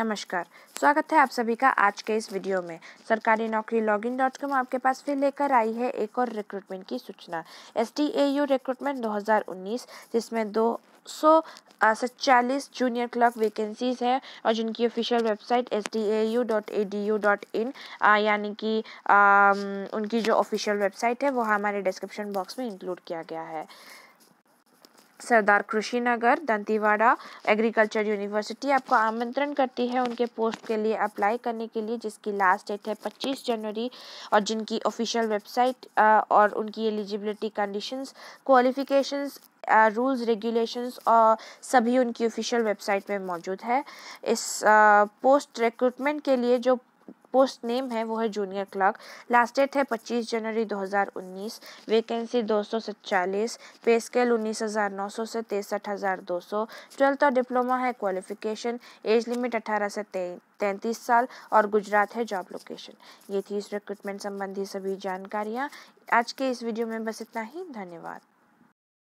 नमस्कार। स्वागत है आप सभी का आज के इस वीडियो में। सरकारी नौकरी लॉगिन डॉट कॉम आपके पास फिर लेकर आई है एक और रिक्रूटमेंट की सूचना। S T A U recruitment 2019 जिसमें दो सौ सत्तालीस जूनियर क्लर्क वैकेंसीज है और जिनकी official website S D A U dot A D U dot in यानी कि उनकी जो ऑफिशियल वेबसाइट है, वो हमारे डिस्क्रिप्शन बॉक्स में इंक्लूड किया गया है। सरदार कृषिनगर, दंतीवाड़ा एग्रीकल्चर यूनिवर्सिटी आपको आमंत्रण करती है उनके पोस्ट के लिए अप्लाई करने के लिए, जिसकी लास्ट डेट है 25 जनवरी और जिनकी ऑफिशियल वेबसाइट और उनकी eligibility conditions qualifications rules regulations और सभी उनकी ऑफिशियल वेबसाइट में मौजूद है। इस पोस्ट रिक्रूटमेंट के लिए जो पोस्ट नेम है, वो है जूनियर क्लर्क। लास्ट डेट है 25 जनवरी 2019 वैकेंसी दो सौ सत्तालीस पे स्केल उन्नीस हज़ार नौ सौ से तिरसठ हज़ार दो सौ। ट्वेल्थ और डिप्लोमा है क्वालिफिकेशन। एज लिमिट अठारह से तैंतीस साल और गुजरात है जॉब लोकेशन। ये थी इस रिक्रूटमेंट संबंधी सभी जानकारियाँ। आज के इस वीडियो में बस इतना ही। धन्यवाद।